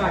ใช่